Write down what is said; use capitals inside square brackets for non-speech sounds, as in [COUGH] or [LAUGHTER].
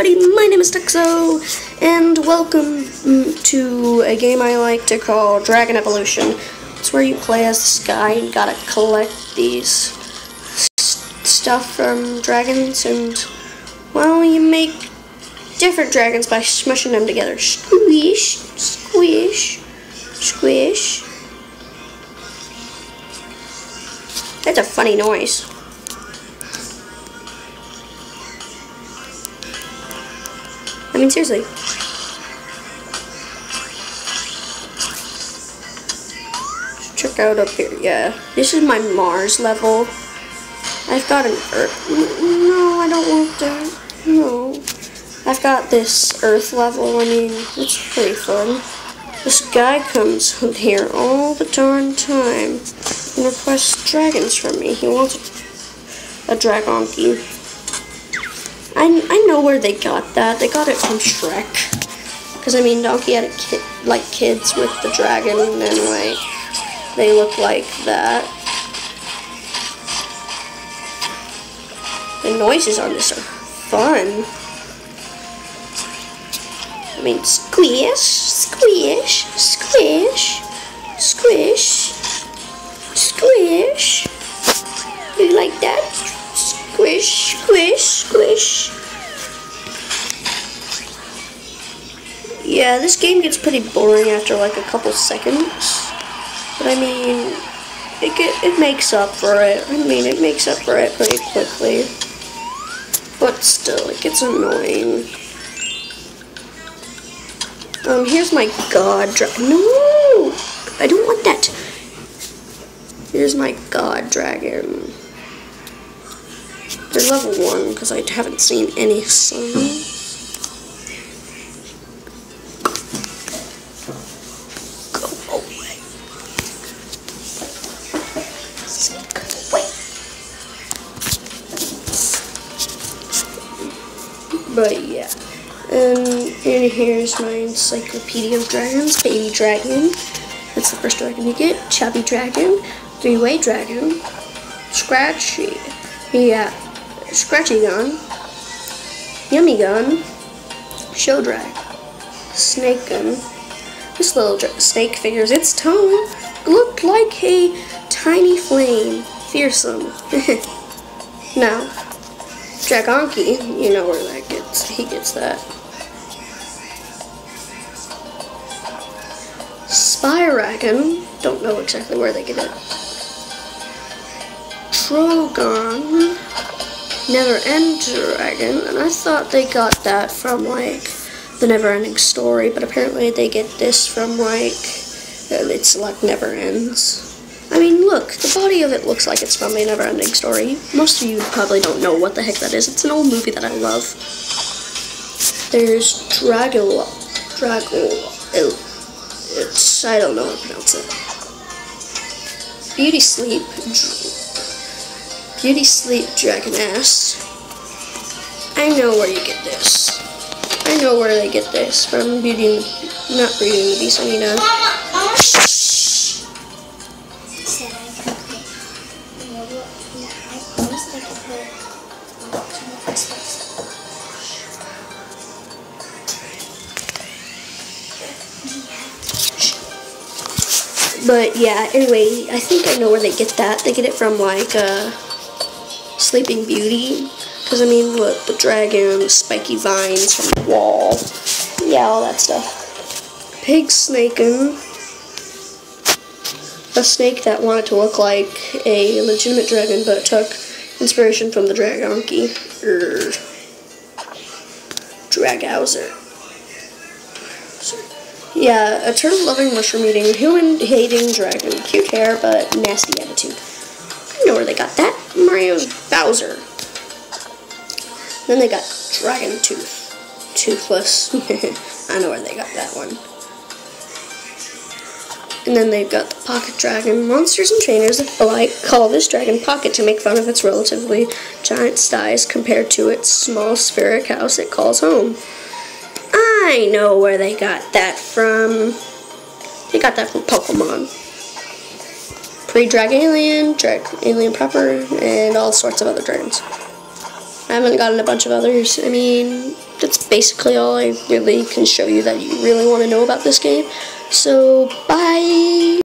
everybody, my name is Tuxo, and welcome to a game I like to call Dragon Evolution. It's where you play as this guy, you gotta collect these stuff from dragons, and, well, you make different dragons by smushing them together. Squish, squish, squish. That's a funny noise. Mean, seriously. Check out up here. Yeah, this is my Mars level. I've got an Earth. No, I don't want that. No. I've got this Earth level. I mean, it's pretty fun. This guy comes [LAUGHS] here all the darn time and requests dragons from me. He wants a Dragonky. I, I know where they got that. They got it from Shrek. Because, I mean, Donkey had a kid, like kids with the dragon, and like, they look like that. The noises on this are fun. I mean, squish, squish, squish, squish, squish. You like that? Squish, squish, squish. Yeah, this game gets pretty boring after like a couple seconds. But I mean, it get, it makes up for it. I mean, it makes up for it pretty quickly. But still, it gets annoying. Um, here's my god dragon. No! I don't want that. Here's my god dragon. They're level 1 because I haven't seen any away. But yeah. And, and here's my Encyclopedia of Dragons, Baby Dragon. That's the first dragon you get. Chubby Dragon, Three-Way Dragon, Scratchy, yeah, Scratchy Gun, Yummy Gun, Show Drag, Snake Gun. This little snake figures its tongue looked like a tiny flame. Fearsome. [LAUGHS] now, Dragonky, you know where that gets, he gets that. Spyragon, don't know exactly where they get it. Trogon, Never End Dragon, and I thought they got that from like the Never Ending Story, but apparently they get this from like um, it's like Never Ends. I mean, look, the body of it looks like it's from a Never Ending Story. Most of you probably don't know what the heck that is. It's an old movie that I love. There's Dragula, Dragula. Oh, it's I don't know how to pronounce it. Beauty Sleep. Beauty Sleep Dragon Ass. I know where you get this. I know where they get this from Beauty not Beauty and the Beast, I mean, uh, But yeah, anyway, I think I know where they get that. They get it from like uh, Sleeping Beauty. Because I mean, look, the dragon, the spiky vines from the wall. Yeah, all that stuff. Pig snaking. A snake that wanted to look like a legitimate dragon, but took inspiration from the Dragonky. Er, Dragouser. Yeah, a turtle-loving, mushroom-eating, human-hating dragon. Cute hair, but nasty attitude. Know where they got that. Mario's Bowser. Then they got Dragon Tooth. Toothless. [LAUGHS] I know where they got that one. And then they've got the Pocket Dragon. Monsters and trainers alike call this dragon Pocket to make fun of its relatively giant size compared to its small spheric house it calls home. I know where they got that from. They got that from Pokemon. Pre-Drag Alien, Drag Alien Proper, and all sorts of other dragons. I haven't gotten a bunch of others. I mean, that's basically all I really can show you that you really want to know about this game. So, bye!